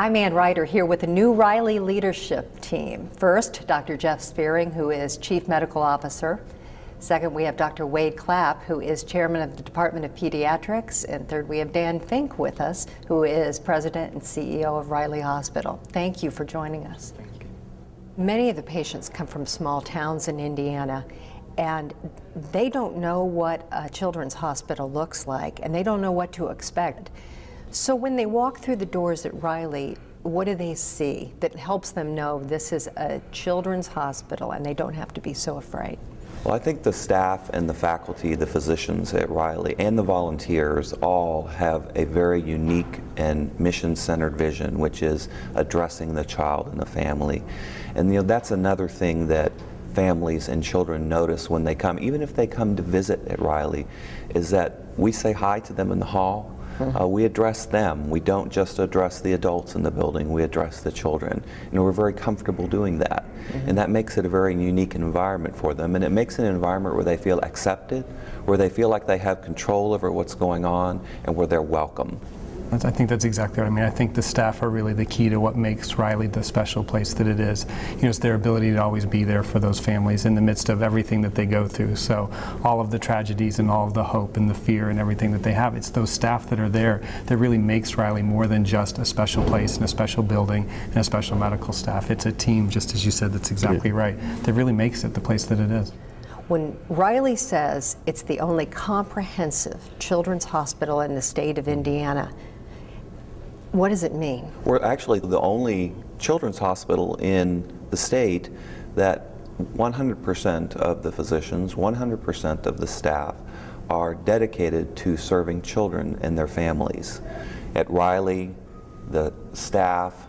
I'm Ann Ryder here with the new Riley leadership team. First, Dr. Jeff Sperring, who is Chief Medical Officer. Second, we have Dr. Wade Clapp, who is Chairman of the Department of Pediatrics. And third, we have Dan Fink with us, who is President and CEO of Riley Hospital. Thank you for joining us. Thank you. Many of the patients come from small towns in Indiana, and they don't know what a children's hospital looks like, and they don't know what to expect. So when they walk through the doors at Riley, what do they see that helps them know this is a children's hospital and they don't have to be so afraid? Well, I think the staff and the faculty, the physicians at Riley, and the volunteers all have a very unique and mission-centered vision, which is addressing the child and the family. And you know, that's another thing that families and children notice when they come, even if they come to visit at Riley, is that we say hi to them in the hall, uh, we address them. We don't just address the adults in the building, we address the children. And we're very comfortable doing that. Mm -hmm. And that makes it a very unique environment for them. And it makes an environment where they feel accepted, where they feel like they have control over what's going on, and where they're welcome. I think that's exactly what I mean. I think the staff are really the key to what makes Riley the special place that it is. You know, it's their ability to always be there for those families in the midst of everything that they go through. So all of the tragedies and all of the hope and the fear and everything that they have, it's those staff that are there that really makes Riley more than just a special place and a special building and a special medical staff. It's a team, just as you said, that's exactly right, that really makes it the place that it is. When Riley says it's the only comprehensive children's hospital in the state of Indiana, what does it mean? We're actually the only children's hospital in the state that 100% of the physicians, 100% of the staff are dedicated to serving children and their families. At Riley, the staff,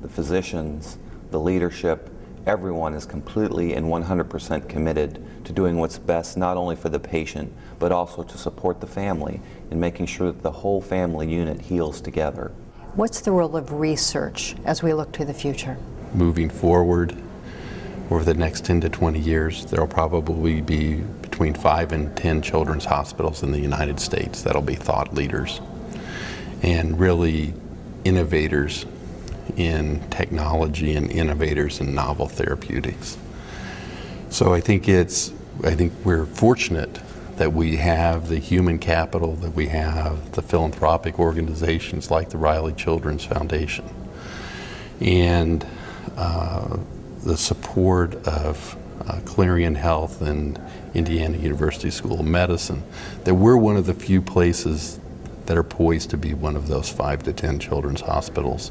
the physicians, the leadership, everyone is completely and 100% committed to doing what's best not only for the patient, but also to support the family in making sure that the whole family unit heals together. What's the role of research as we look to the future? Moving forward, over the next 10 to 20 years, there will probably be between five and 10 children's hospitals in the United States that'll be thought leaders and really innovators in technology and innovators in novel therapeutics. So I think it's, I think we're fortunate that we have the human capital, that we have the philanthropic organizations like the Riley Children's Foundation, and uh, the support of uh, Clarian Health and Indiana University School of Medicine, that we're one of the few places that are poised to be one of those five to ten children's hospitals.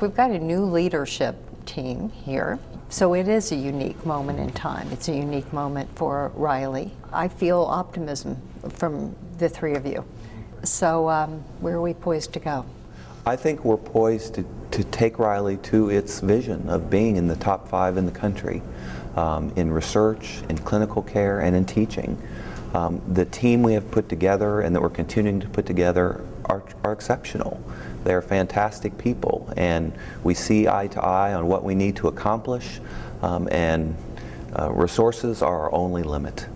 We've got a new leadership team here. So it is a unique moment in time. It's a unique moment for Riley. I feel optimism from the three of you. So um, where are we poised to go? I think we're poised to, to take Riley to its vision of being in the top five in the country um, in research, in clinical care, and in teaching. Um, the team we have put together and that we're continuing to put together are, are exceptional. They're fantastic people, and we see eye to eye on what we need to accomplish, um, and uh, resources are our only limit.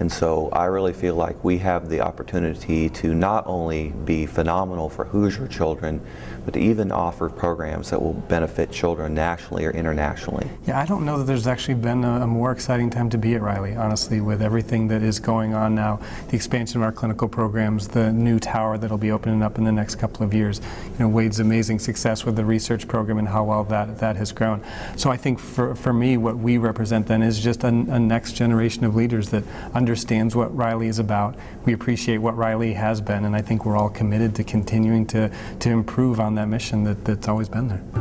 And so I really feel like we have the opportunity to not only be phenomenal for Hoosier children, but to even offer programs that will benefit children nationally or internationally. Yeah, I don't know that there's actually been a, a more exciting time to be at Riley, honestly, with everything that is going on now, the expansion of our clinical programs, the new tower that'll be opening up in the next couple of years, you know, Wade's amazing success with the research program and how well that, that has grown. So I think for, for me, what we represent then is just a, a next generation of leaders that understands what Riley is about. We appreciate what Riley has been, and I think we're all committed to continuing to, to improve on that mission that, that's always been there.